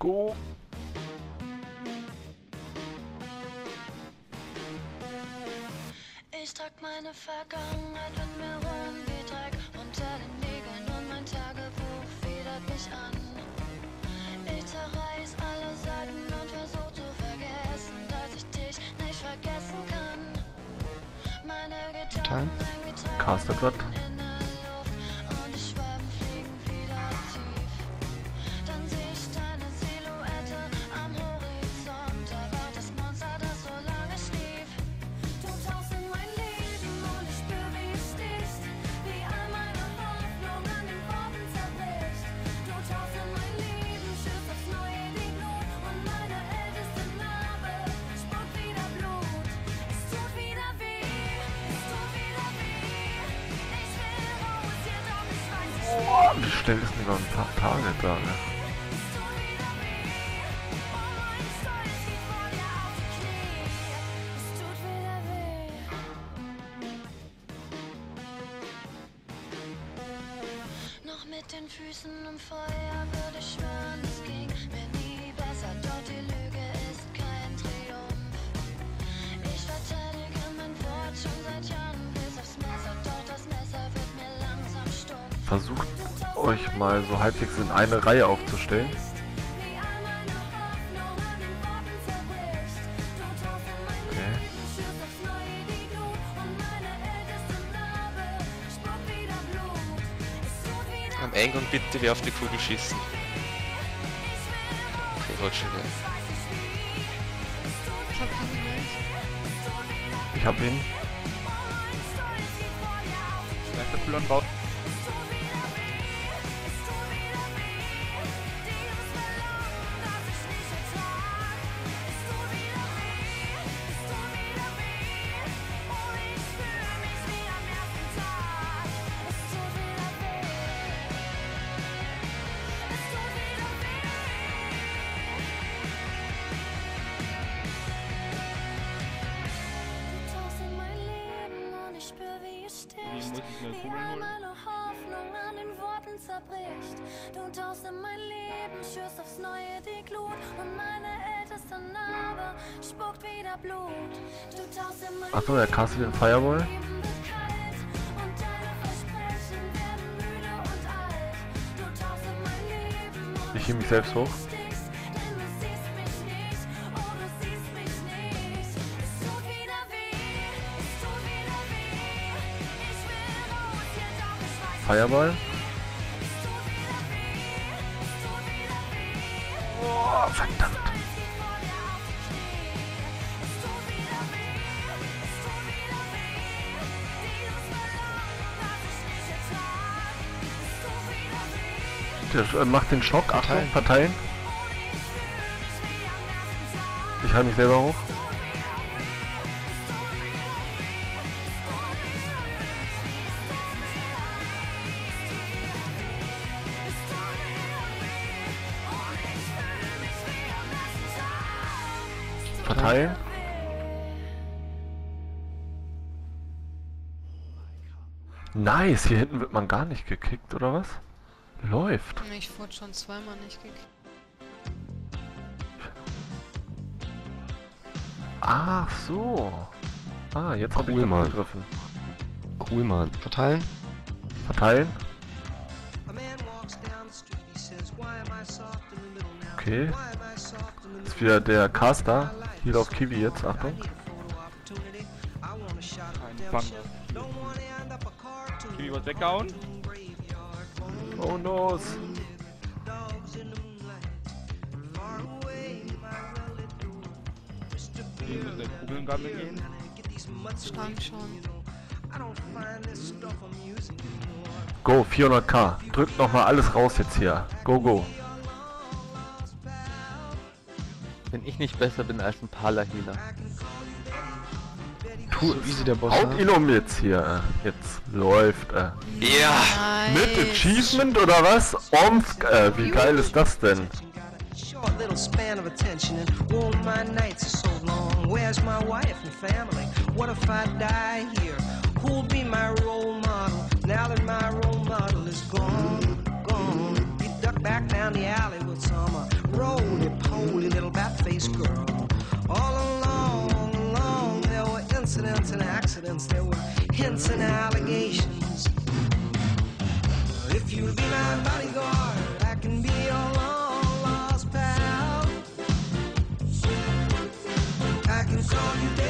Go! Ich trag meine Vergangenheit mit mir rum wie Dreck unter den Nägeln und mein Tagebuch federt mich an. Ich zerreiß alle Seiten und versuch zu vergessen, dass ich dich nicht vergessen kann. Meine. Gedanken eingetragen wie schnell ist denn über ein paar Tage da, ne? es tut wieder weh. Mein Stolz geht vor dir auf die Knie. Es tut wieder weh. Noch mit den Füßen im Feuer würde ich schwören, es ging mir nie besser. Doch die Lüge ist kein Triumph. Ich verteidige mein Wort schon seit Jahren bis aufs Messer. Doch das Messer wird mir langsam stumpf. Versucht euch mal so halbwegs in eine Reihe aufzustellen. Okay. Die Glut und Am bitte wer auf die Kugel schießen. Okay, wollte schon wieder. Ich hab ihn. Erster Pylon baut. Holen? meine Hoffnung an den Worten zerbricht. Du tauchst in mein Leben, schürst aufs Neue die Glut und meine älteste Narbe spuckt wieder Blut. Du tauchst in mein Achso, er castet den Fireball. Leben wird kalt und deine tut wieder weh. Der äh, macht den Schock. Achtung, Verteilen. verteilen. Ich halte mich selber hoch. Verteilen. Nice, hier hinten wird man gar nicht gekickt, oder was? Läuft. Ich wurde schon zweimal nicht gekriegt. Ach so. Ah, jetzt hab Cool, ich das Mann. begriffen. Cool, Mann. Verteilen. Verteilen. Okay. The Ist wieder der Caster. Heal auf Kiwi jetzt, Achtung. Fang. Kiwi was weggehauen. Graveyard. Oh no. Hier Kugeln mutts away Stand schon. Go, 400k. Drückt nochmal alles raus jetzt hier. Go, go. Wenn ich nicht besser bin als ein Pala-Healer. Tu easy der Boss. Haut ihn um jetzt hier. Jetzt läuft er. Ja! Mit Achievement oder was? Omsk, äh, wie geil ist das denn? Got a short little span of attention and all my nights are so long. Where's my wife and family? What if I die here? Who'll be my role model now that my role model is gone? Hints and allegations. If you'll be my bodyguard, I can be your long lost pal. I can call you.